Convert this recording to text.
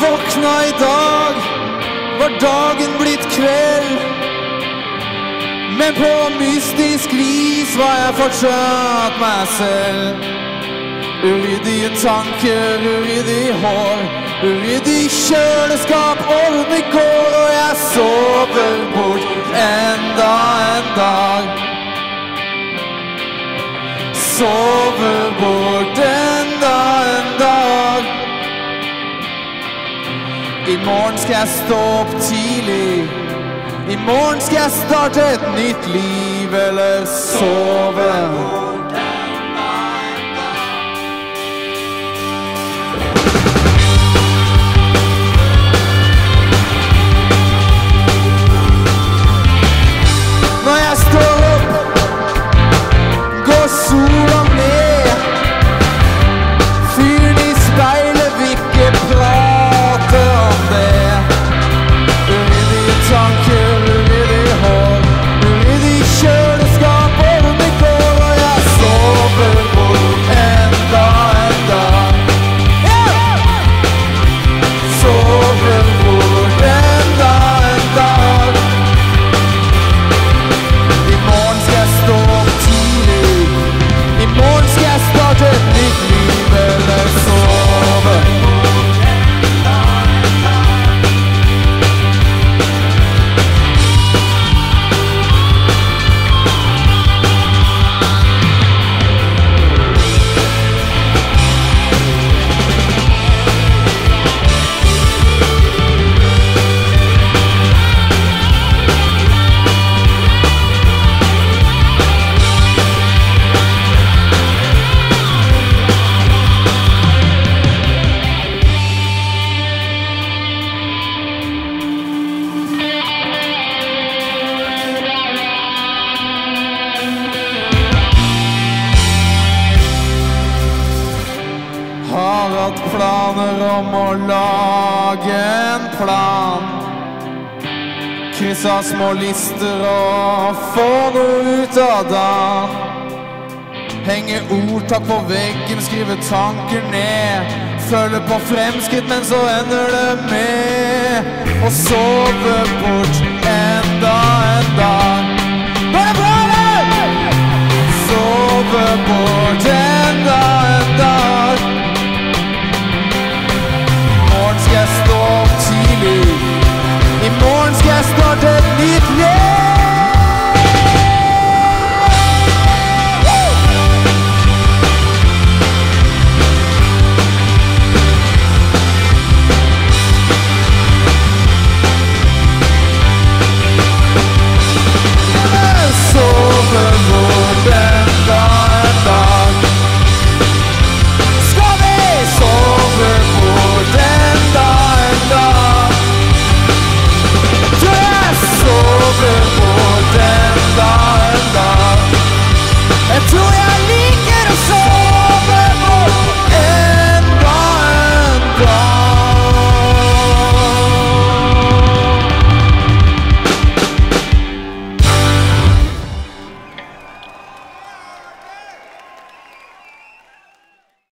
våkna i dag, var dagen blitt kveld. Men på mystisk vis var jeg fortsatt meg selv. Uryddige tanker, uryddig hår, uryddig kjøleskap, ordentlig går, og jeg sover bort enda en dag. Sover bort I morgen skal jeg stå opp tidlig. I morgen skal jeg starte et nytt liv eller sove. Når jeg står opp, går sola planer om å lage en plan. Kryssa små lister og få noe ut av dagen. Henge ordtak på veggen, skrive tanker ned. Følge på fremskritt, men så ender det med å sove bort enda en dag. Går det bra, eller? Sove bort